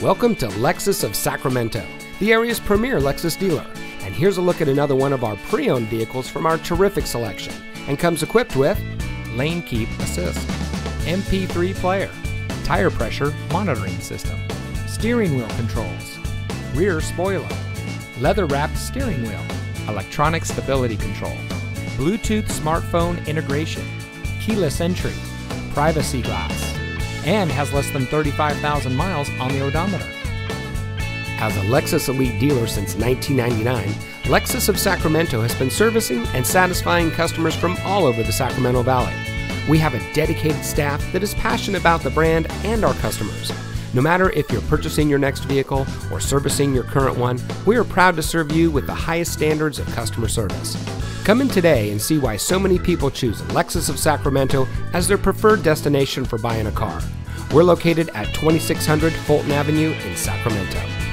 Welcome to Lexus of Sacramento, the area's premier Lexus dealer. And here's a look at another one of our pre owned vehicles from our terrific selection and comes equipped with lane keep assist, MP3 player, tire pressure monitoring system, steering wheel controls, rear spoiler, leather wrapped steering wheel, electronic stability control, Bluetooth smartphone integration, keyless entry, privacy glass, and has less than 35,000 miles on the odometer. As a Lexus Elite dealer since 1999, Lexus of Sacramento has been servicing and satisfying customers from all over the Sacramento Valley. We have a dedicated staff that is passionate about the brand and our customers. No matter if you're purchasing your next vehicle or servicing your current one, we are proud to serve you with the highest standards of customer service. Come in today and see why so many people choose Lexus of Sacramento as their preferred destination for buying a car. We're located at 2600 Fulton Avenue in Sacramento.